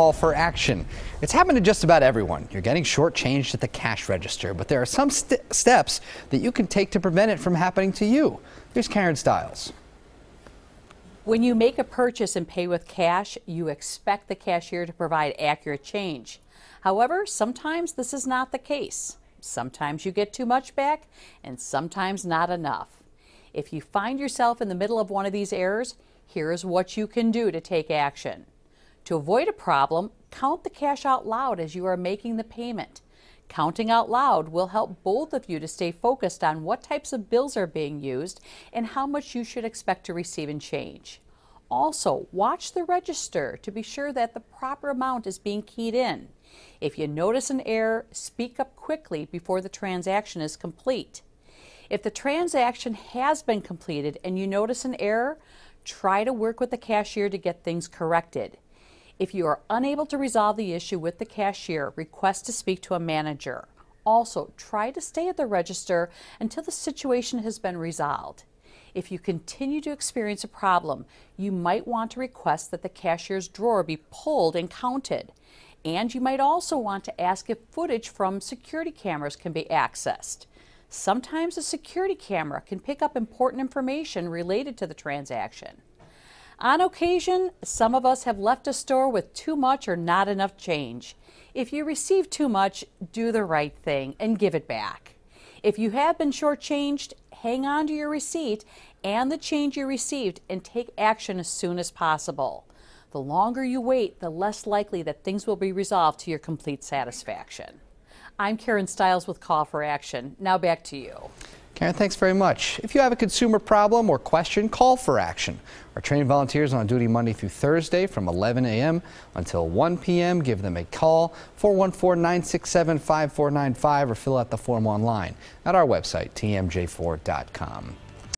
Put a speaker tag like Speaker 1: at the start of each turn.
Speaker 1: call for action. It's happened to just about everyone. You're getting shortchanged at the cash register, but there are some st steps that you can take to prevent it from happening to you. Here's Karen Stiles.
Speaker 2: When you make a purchase and pay with cash, you expect the cashier to provide accurate change. However, sometimes this is not the case. Sometimes you get too much back, and sometimes not enough. If you find yourself in the middle of one of these errors, here is what you can do to take action. To avoid a problem, count the cash out loud as you are making the payment. Counting out loud will help both of you to stay focused on what types of bills are being used and how much you should expect to receive in change. Also, watch the register to be sure that the proper amount is being keyed in. If you notice an error, speak up quickly before the transaction is complete. If the transaction has been completed and you notice an error, try to work with the cashier to get things corrected. If you are unable to resolve the issue with the cashier, request to speak to a manager. Also, try to stay at the register until the situation has been resolved. If you continue to experience a problem, you might want to request that the cashier's drawer be pulled and counted. And you might also want to ask if footage from security cameras can be accessed. Sometimes a security camera can pick up important information related to the transaction. On occasion, some of us have left a store with too much or not enough change. If you receive too much, do the right thing and give it back. If you have been shortchanged, hang on to your receipt and the change you received and take action as soon as possible. The longer you wait, the less likely that things will be resolved to your complete satisfaction. I'm Karen Stiles with Call for Action. Now back to you.
Speaker 1: Karen, thanks very much. If you have a consumer problem or question, call for action. Our trained volunteers are on duty Monday through Thursday from 11 a.m. until 1 p.m. Give them a call, 414-967-5495, or fill out the form online at our website, tmj4.com.